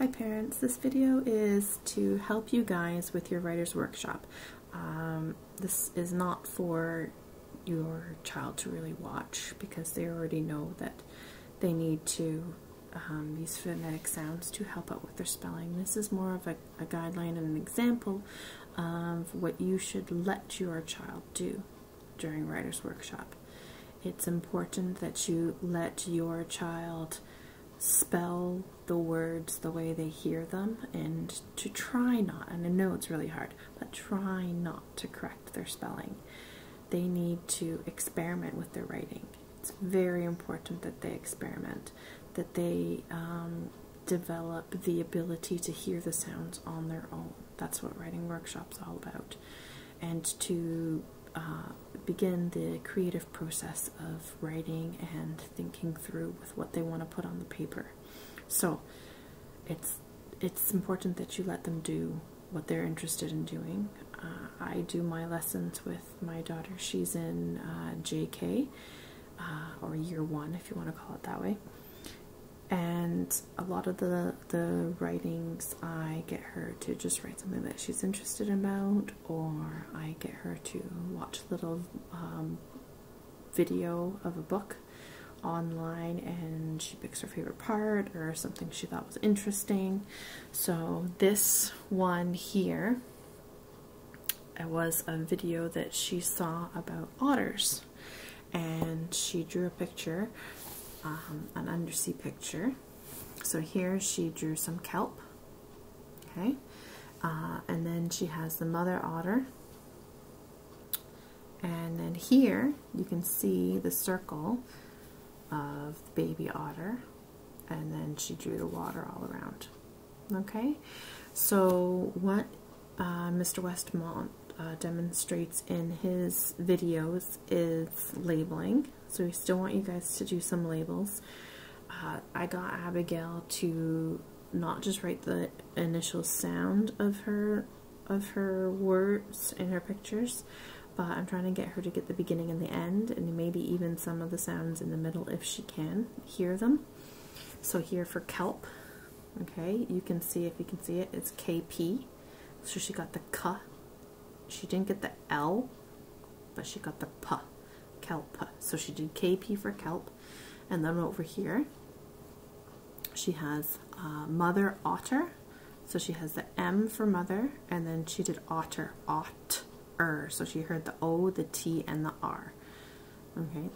Hi parents, this video is to help you guys with your writer's workshop. Um, this is not for your child to really watch because they already know that they need to um, use phonetic sounds to help out with their spelling. This is more of a, a guideline and an example of what you should let your child do during writer's workshop. It's important that you let your child spell the words the way they hear them and to try not, and I know it's really hard, but try not to correct their spelling. They need to experiment with their writing. It's very important that they experiment, that they um, develop the ability to hear the sounds on their own. That's what writing workshops all about. And to uh, begin the creative process of writing and thinking through with what they want to put on the paper. So it's it's important that you let them do what they're interested in doing. Uh, I do my lessons with my daughter. She's in uh, JK uh, or year one, if you want to call it that way and a lot of the the writings I get her to just write something that she's interested about or I get her to watch a little um, video of a book online and she picks her favorite part or something she thought was interesting. So this one here it was a video that she saw about otters. And she drew a picture um, an undersea picture. So here she drew some kelp, okay, uh, and then she has the mother otter, and then here you can see the circle of the baby otter, and then she drew the water all around. Okay, so what uh, Mr. Westmont uh, demonstrates in his videos is labeling. So we still want you guys to do some labels. Uh, I got Abigail to not just write the initial sound of her of her words in her pictures, but I'm trying to get her to get the beginning and the end, and maybe even some of the sounds in the middle if she can hear them. So here for kelp, okay, you can see if you can see it, it's KP. So she got the K she didn't get the L, but she got the P, kelp. So she did KP for kelp. And then over here, she has uh, mother otter. So she has the M for mother, and then she did otter, ot, er. So she heard the O, the T, and the R. Okay,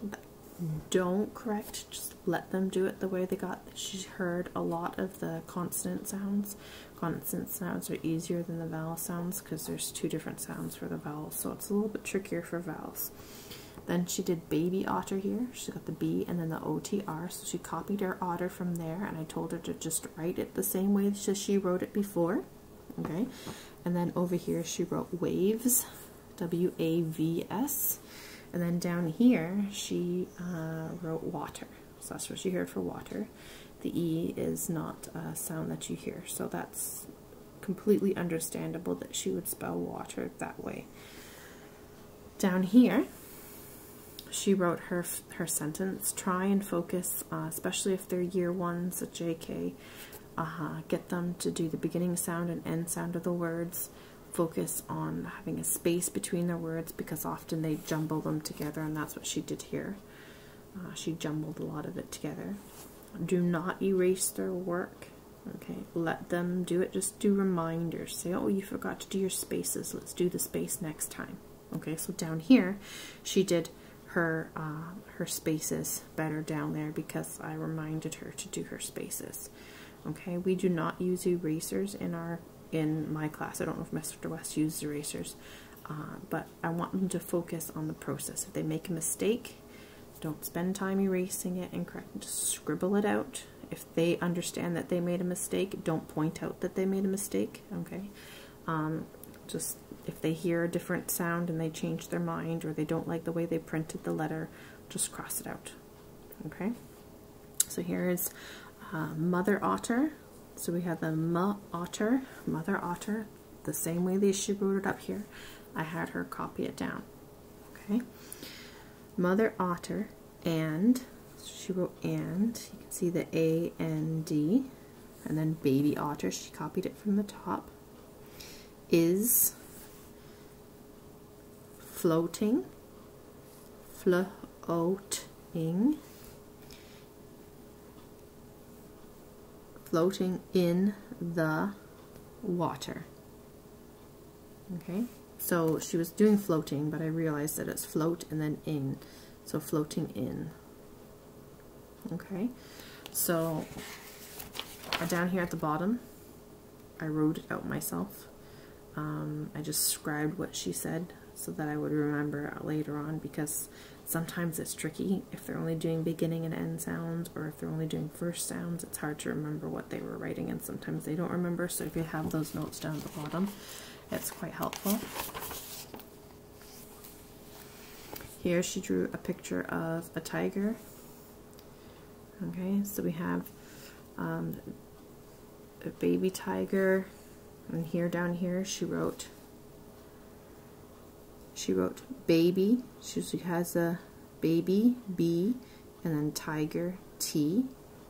don't correct, just let them do it the way they got. She heard a lot of the consonant sounds. Consonant sounds are easier than the vowel sounds because there's two different sounds for the vowels, so it's a little bit trickier for vowels. Then she did baby otter here. She got the B and then the OTR, so she copied her otter from there, and I told her to just write it the same way as she wrote it before. Okay, and then over here she wrote waves, W A V S. And then down here, she uh, wrote water. So that's what she heard for water. The E is not a sound that you hear. So that's completely understandable that she would spell water that way. Down here, she wrote her her sentence. Try and focus, uh, especially if they're year ones at JK. Uh -huh. Get them to do the beginning sound and end sound of the words focus on having a space between their words because often they jumble them together and that's what she did here. Uh, she jumbled a lot of it together. Do not erase their work. Okay, let them do it. Just do reminders. Say, oh, you forgot to do your spaces. Let's do the space next time. Okay, so down here, she did her uh, her spaces better down there because I reminded her to do her spaces. Okay, we do not use erasers in our in my class. I don't know if Mr. West uses erasers, uh, but I want them to focus on the process. If they make a mistake, don't spend time erasing it and correct. Just scribble it out. If they understand that they made a mistake, don't point out that they made a mistake. Okay, um, just if they hear a different sound and they change their mind or they don't like the way they printed the letter, just cross it out. Okay, so here is uh, Mother Otter. So we have the ma otter, mother otter, the same way that she wrote it up here. I had her copy it down. Okay. Mother otter and she wrote and you can see the A and D. and then baby otter, she copied it from the top, is floating, floating, floating in the water. Okay, so she was doing floating, but I realized that it's float and then in. So floating in. Okay, so down here at the bottom, I wrote it out myself. Um, I just scribed what she said so that I would remember later on because sometimes it's tricky if they're only doing beginning and end sounds or if they're only doing first sounds it's hard to remember what they were writing and sometimes they don't remember so if you have those notes down at the bottom it's quite helpful. Here she drew a picture of a tiger. Okay, so we have um, a baby tiger, and here down here she wrote she wrote baby. She has a baby B, and then tiger T.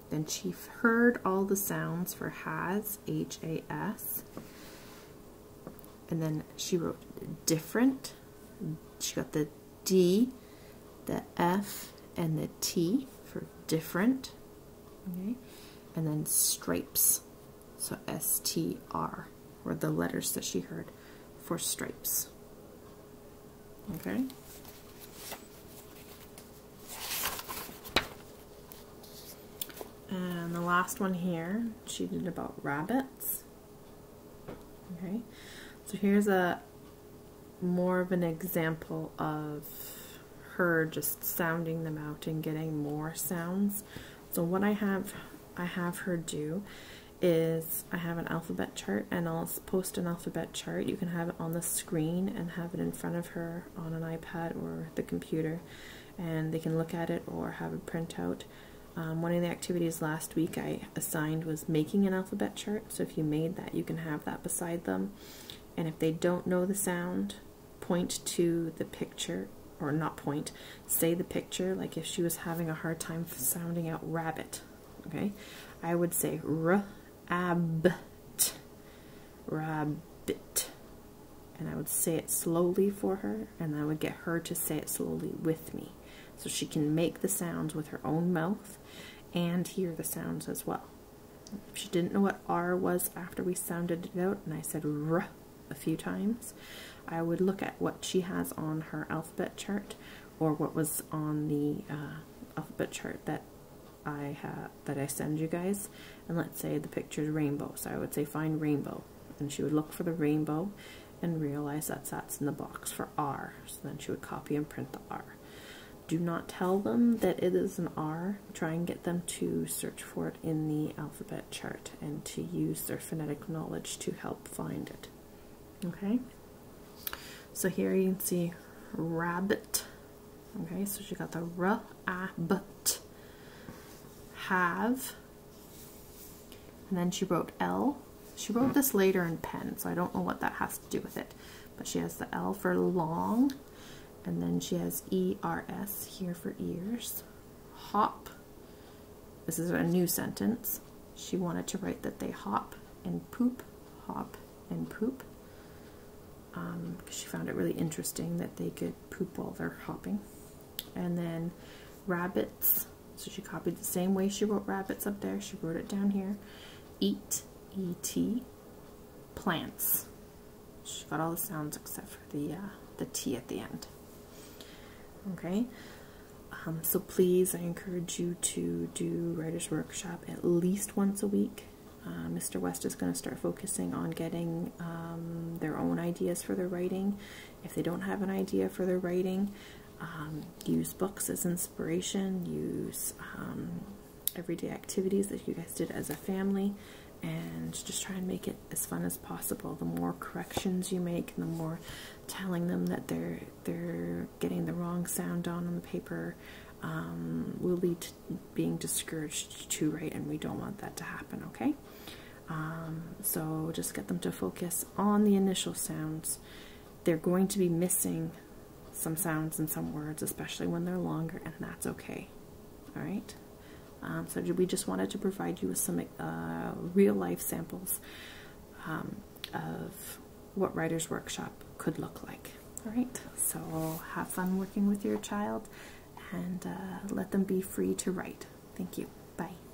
Then she heard all the sounds for has H A S and then she wrote different. She got the D, the F, and the T for different. Okay, and then stripes. So S T R were the letters that she heard for stripes. Okay. And the last one here, she did about rabbits. Okay. So here's a more of an example of her just sounding them out and getting more sounds. So what I have I have her do is I have an alphabet chart and I'll post an alphabet chart. You can have it on the screen and have it in front of her on an iPad or the computer and they can look at it or have a printout. Um, one of the activities last week I assigned was making an alphabet chart. So if you made that, you can have that beside them. And if they don't know the sound, point to the picture, or not point, say the picture, like if she was having a hard time sounding out rabbit, okay? I would say r-ab-t, rabbit. And I would say it slowly for her, and I would get her to say it slowly with me. So she can make the sounds with her own mouth and hear the sounds as well. If she didn't know what R was after we sounded it out, and I said r a few times, I would look at what she has on her alphabet chart or what was on the uh, alphabet chart that I have that I send you guys. And let's say the picture is rainbow, so I would say find rainbow, and she would look for the rainbow and realize that that's in the box for R. So then she would copy and print the R. Do not tell them that it is an R. Try and get them to search for it in the alphabet chart and to use their phonetic knowledge to help find it. Okay, so here you can see rabbit. Okay, so she got the r a b have, and then she wrote L. She wrote this later in pen, so I don't know what that has to do with it. But she has the L for long, and then she has E R S here for ears. Hop. This is a new sentence. She wanted to write that they hop and poop, hop and poop um, she found it really interesting that they could poop while they're hopping. And then rabbits, so she copied the same way she wrote rabbits up there, she wrote it down here. Eat, E-T, plants. She got all the sounds except for the, uh, the T at the end. Okay, um, so please, I encourage you to do Writer's Workshop at least once a week. Uh, Mr. West is going to start focusing on getting um, their own ideas for their writing. If they don't have an idea for their writing, um, use books as inspiration, use um, everyday activities that you guys did as a family, and just try and make it as fun as possible. The more corrections you make, the more telling them that they're they're getting the wrong sound down on the paper, um, will lead to being discouraged to write, and we don't want that to happen. Okay. Um, so just get them to focus on the initial sounds. They're going to be missing some sounds and some words, especially when they're longer, and that's okay. All right. Um, so we just wanted to provide you with some uh, real life samples um, of what Writer's Workshop could look like. All right, so have fun working with your child and uh, let them be free to write. Thank you. Bye.